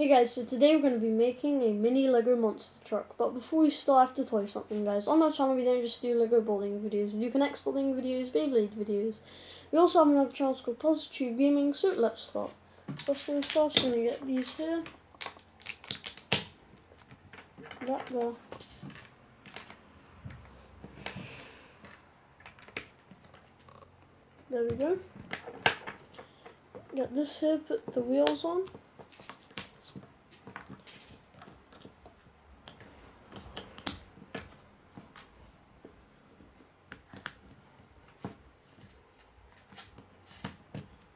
Hey guys, so today we're going to be making a mini Lego monster truck, but before we start I have to tell you something guys. On our channel we don't just do Lego building videos, we do K'NEX building videos, Beyblade videos. We also have another channel called Parsatube Gaming, so let's start. First things first, I'm going to get these here. That there. There we go. Get this here, put the wheels on.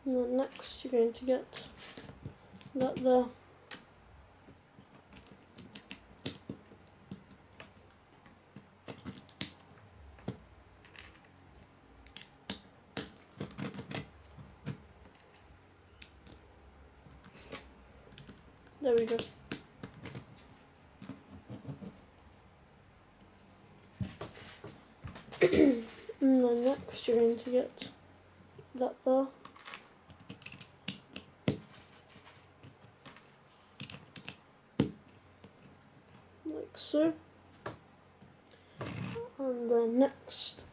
And then next you're going to get that there. There we go. and then next you're going to get that there. So. And then next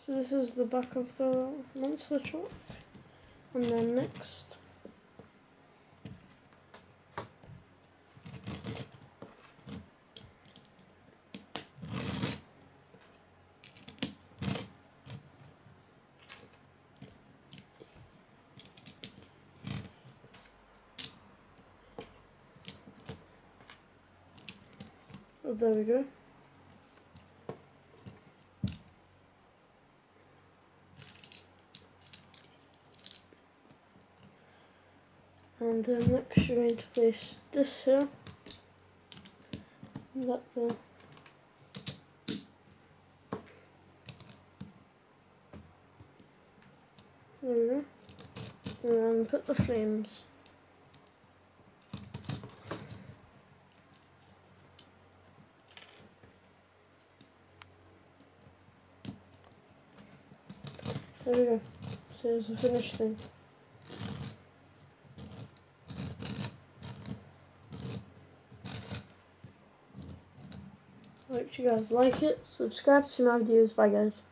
So this is the back of the monster truck. And then next Oh, there we go. And then next you're going to place this here. That there. There we go. And then put the flames. There we go. So it's a finished thing. I hope you guys like it. Subscribe to my videos. Bye guys.